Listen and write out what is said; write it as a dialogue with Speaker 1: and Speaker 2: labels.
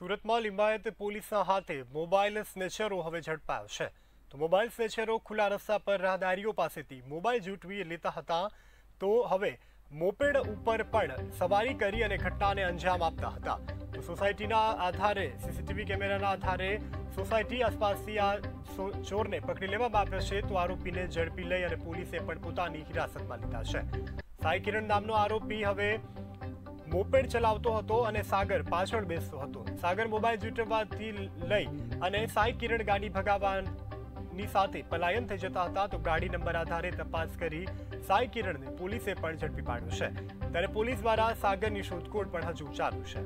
Speaker 1: સુરતમાં લિંબાયત પોલીસના હાથે મોબાઈલ સ્નેચરો હવે ઝડપાયો છે. તો મોબાઈલ સ્નેચરો ખુલ્લા રસ્તા પર રાહદારીઓ પાસેથી મોબાઈલ જૂટવી લેતા હતા. તો હવે મોપેડ ઉપર પણ સવારી કરી અને ઘટનાને અંજામ આપતા હતા. તો સોસાયટીના આધારે, સીસીટીવી કેમેરાના આધારે સોસાયટી આસપાસથી આ ચોરને પકડી લેવામાં આવ્યો છે. તો આરોપીને ઝડપી લઈ અને પોલીસે પણ પોતાની હિરાસતમાં લીધા છે. સાઈ કિરણ નામનો આરોપી હવે મોપેડ ચલાવતો હતો અને સાગર પાછળ બેસતો હતો. સાગર મોબાઈલ જૂટવાથી લઈ અને સાઈ કિરણ ગાડી ભગાવવાની સાથે પલાયન થઈ જતા હતા, તો ગાડી નંબર આધારે તપાસ કરી સાઈ કિરણને પોલીસે પણ ઝડપી પાડ્યું છે. ત્યારે પોલીસ દ્વારા સાગરની શોધખોળ પણ હજુ ચાલુ છે.